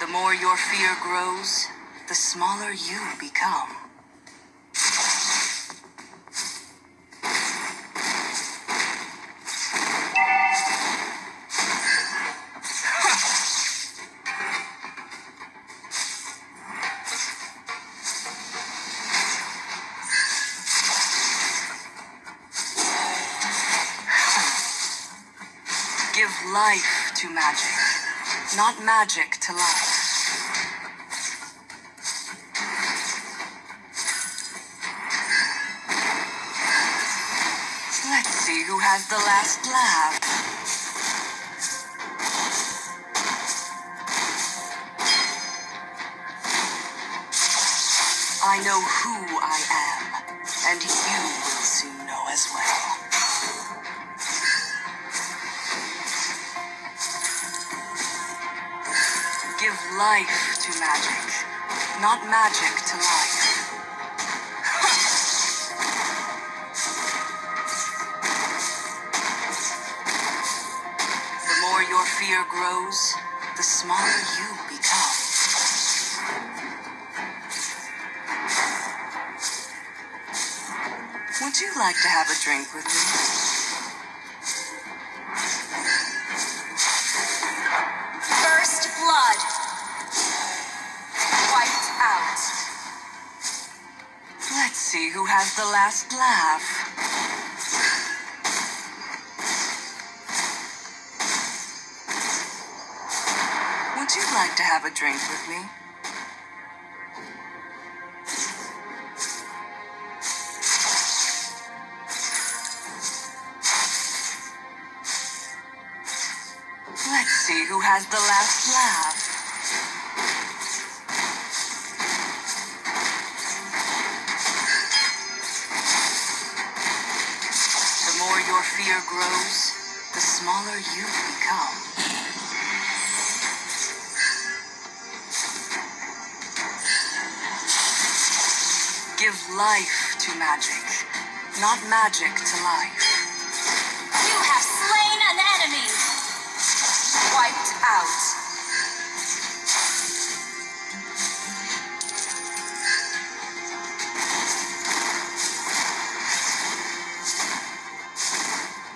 The more your fear grows, the smaller you become. Life to magic, not magic to life. Let's see who has the last laugh. I know who I am, and you will soon know as well. Give life to magic, not magic to life. The more your fear grows, the smaller you become. Would you like to have a drink with me? Has the last laugh. Would you like to have a drink with me? Let's see who has the last laugh. Your fear grows, the smaller you become. Give life to magic, not magic to life.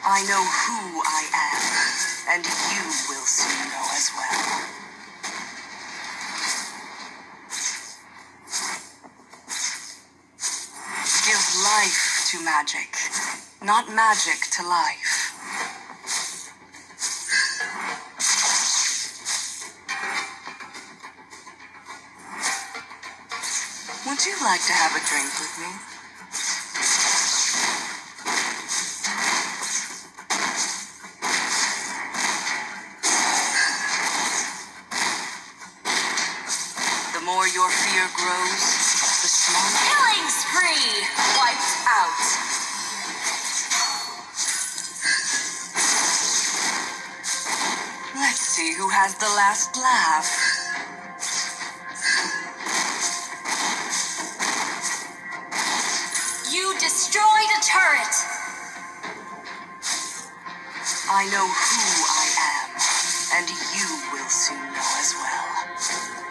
I know who I am, and you will soon know as well. Give life to magic, not magic to life. Would you like to have a drink with me? More your fear grows, the smaller. Killing spree. Wiped out. Let's see who has the last laugh. You destroyed a turret. I know who I am, and you will soon know as well.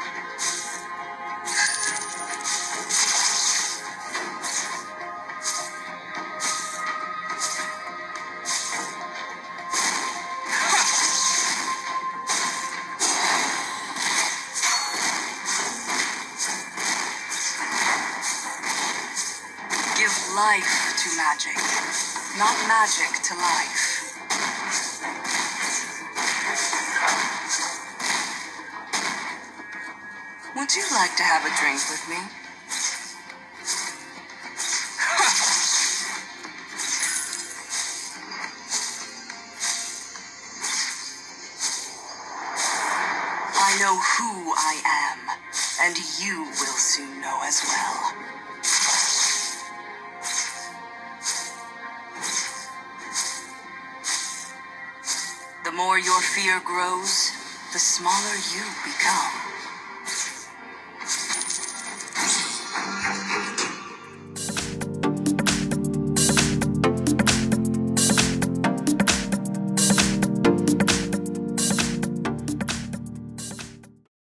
Life to magic, not magic to life. Would you like to have a drink with me? I know who I am, and you will soon know as well. The more your fear grows, the smaller you become.